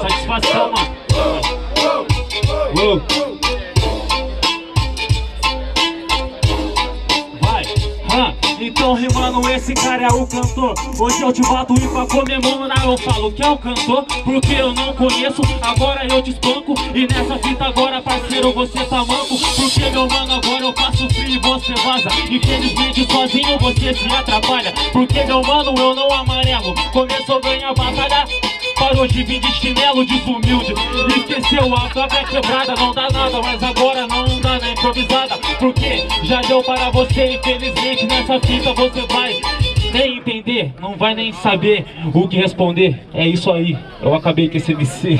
Satisfação, mano. Vai, então rimando esse cara é o cantor. Hoje eu te bato e pra comemorar eu falo que é o cantor. Porque eu não conheço, agora eu te espanco. E nessa fita agora parceiro você tá manco. Porque meu mano agora eu faço frio e você vaza. Infelizmente sozinho você se atrapalha. Porque meu mano eu não amarelo. Começou a ganhar batalha Parou de vir de chinelo desumilde Esqueceu a própria quebrada Não dá nada, mas agora não dá na improvisada Porque já deu para você Infelizmente nessa fita você vai nem entender, não vai nem saber o que responder É isso aí, eu acabei com esse MC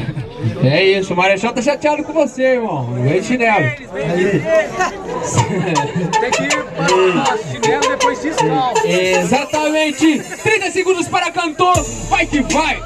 É isso, o Marechal tá chateado com você, irmão. Vem chinelo. Tem que ir para chinelo depois descalço. Exatamente! 30 segundos para cantor, vai que vai!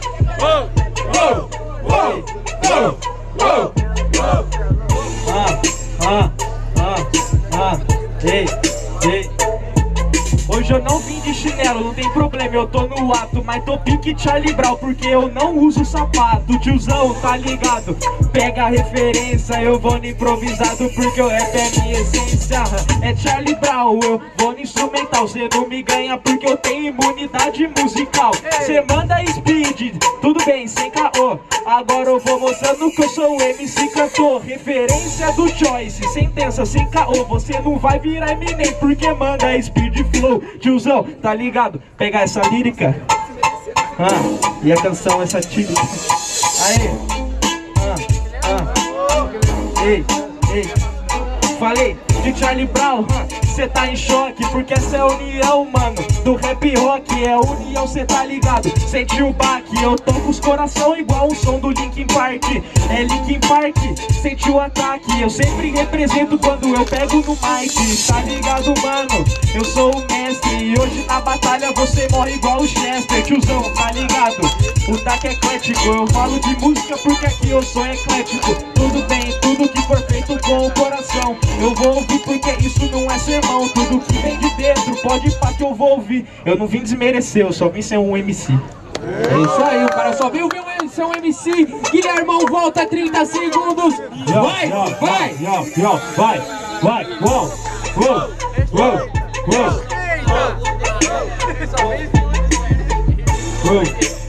Hoje eu não vim de chinelo, não tem problema, eu tô no ato Mas tô pique Charlie Brown, porque eu não uso sapato Tiozão, tá ligado? Pega a referência, eu vou no improvisado Porque o rap é minha essência. É Charlie Brown, eu vou no instrumental Cê não me ganha porque eu tenho imunidade musical. Cê manda speed, tudo bem, sem caô Agora eu vou mostrando que eu sou MC cantor Referência do Choice, sentença sem caô Você não vai virar Eminem porque manda speed flow Tiozão, tá ligado? Pega essa lírica. Ah, E a canção essa típica. Aê. Ah, ah. Ei, ei. Falei de Charlie Brown Cê tá em choque porque essa é a união, mano Do rap rock é união, cê tá ligado? Sente o baque, eu tô com os coração igual o som do Linkin Park. É Linkin Park, sente o ataque Eu sempre represento quando eu pego no mic. Tá ligado, mano? Eu sou o mestre E hoje na batalha você morre igual o Chester. Tiozão, tá ligado? O taque é eclético Eu falo de música porque aqui eu sou eclético. Tudo bem, tudo que for feito com o coração Eu vou ouvir porque isso não é sermão. Tudo que vem de dentro pode ir pra que eu vou ouvir Eu não vim desmerecer, eu só vim ser um MC É isso aí, o cara só viu um ser um MC. Guilhermão volta 30 segundos. Vai, vai. Yo, yo, vai, vai, uou, uou, uou, uou, uou.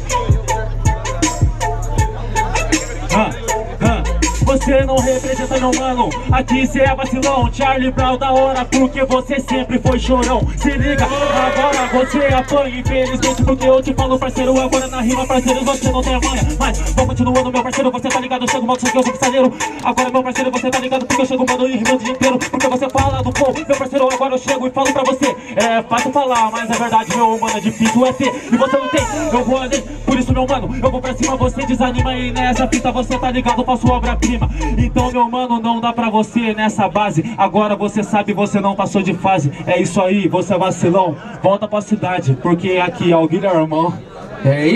Você não representa meu mano. Aqui cê é vacilão. Charlie Brown da hora Porque você sempre foi chorão. Se liga, agora você apanha Infelizmente porque eu te falo parceiro Agora na rima parceiro você não tem manha Mas vou continuando meu parceiro Você tá ligado, eu chego mal que eu sou pistadeiro Agora meu parceiro você tá ligado Porque eu chego mano e rimo o dia inteiro. Porque você fala do flow Meu parceiro agora eu chego e falo pra você. É fácil falar, mas é verdade meu mano É difícil é ter. E você não tem, eu vou além meu mano, eu vou pra cima Você desanima e nessa fita você tá ligado Faço obra-prima. Então meu mano, não dá pra você nessa base. Agora você sabe, você não passou de fase. É isso aí, você é vacilão. Volta pra cidade, porque aqui é o Guilhermão É isso.